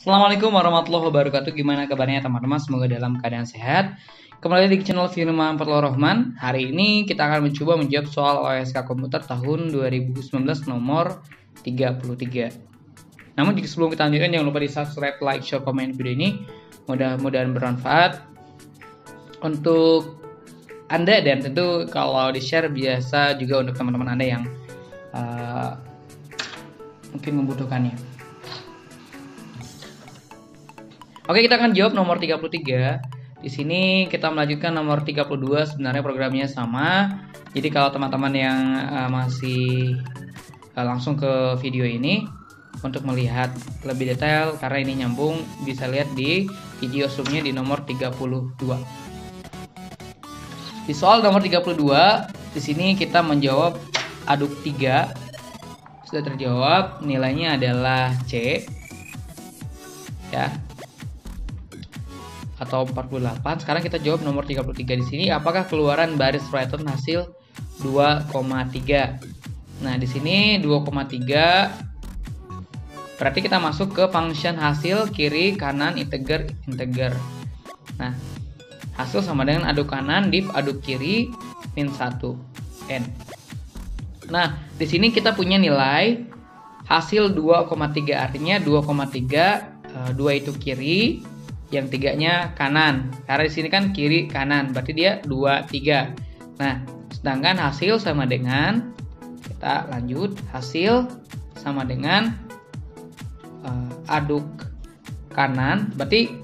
Assalamualaikum warahmatullahi wabarakatuh. Gimana kabarnya teman-teman? Semoga dalam keadaan sehat. Kembali di channel Firman Fatul Rahman. Hari ini kita akan mencoba menjawab soal OSK komputer tahun 2019 nomor 33. Namun jika sebelum kita lanjutkan jangan lupa di subscribe, like, share, komen video ini. Mudah-mudahan bermanfaat untuk Anda dan tentu kalau di share biasa juga untuk teman-teman Anda yang uh, mungkin membutuhkannya. Oke, kita akan jawab nomor 33. Di sini kita melanjutkan nomor 32 sebenarnya programnya sama. Jadi kalau teman-teman yang uh, masih uh, langsung ke video ini untuk melihat lebih detail karena ini nyambung bisa lihat di video sebelumnya di nomor 32. Di soal nomor 32 di sini kita menjawab aduk 3 sudah terjawab nilainya adalah C ya atau 48 sekarang kita jawab nomor 33 di sini. Apakah keluaran baris Rayton hasil 2,3 nah di sini 2,3 berarti kita masuk ke function hasil kiri kanan integer integer. Nah hasil sama dengan aduk kanan div aduk kiri min 1 n. Nah, di sini kita punya nilai hasil 2,3 artinya 2,3 2 eh, itu kiri, yang tiganya kanan. Karena di sini kan kiri kanan, berarti dia 2 3. Nah, sedangkan hasil sama dengan kita lanjut hasil sama dengan uh, aduk kanan, berarti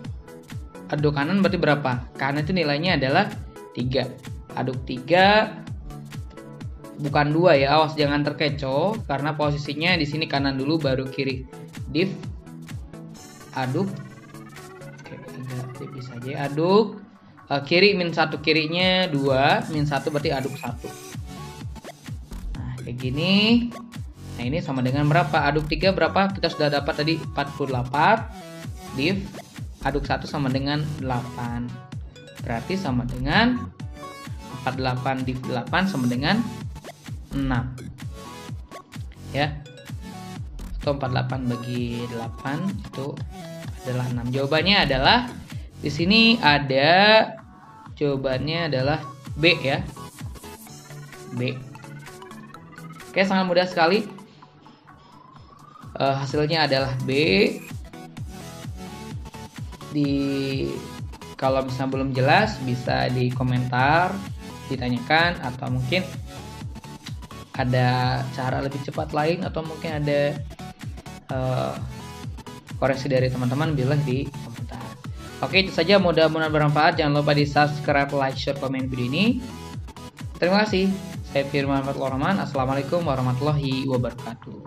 aduk kanan berarti berapa? Kanan itu nilainya adalah 3. Aduk 3 bukan dua ya awas jangan terkecoh karena posisinya di sini kanan dulu baru kiri div aduk bisa aja. Aduk. Uh, kiri min satu kirinya dua min satu berarti aduk satu. Nah kayak gini. Nah ini sama dengan berapa? Aduk tiga berapa? Kita sudah dapat tadi 48 div aduk satu sama dengan 8 berarti sama dengan 48 div 8 sama dengan 6 ya. Atau 48 bagi 8 itu adalah 6 jawabannya adalah di sini ada jawabannya adalah B ya. B. Oke sangat mudah sekali. Uh, hasilnya adalah B. Di kalau misalnya belum jelas bisa di komentar ditanyakan atau mungkin ada cara lebih cepat lain atau mungkin ada uh, koreksi dari teman-teman bilang di. Oke itu saja mudah-mudahan bermanfaat. Jangan lupa di subscribe, like, share, komen video ini. Terima kasih. Saya Firman Fatul. Assalamualaikum warahmatullahi wabarakatuh.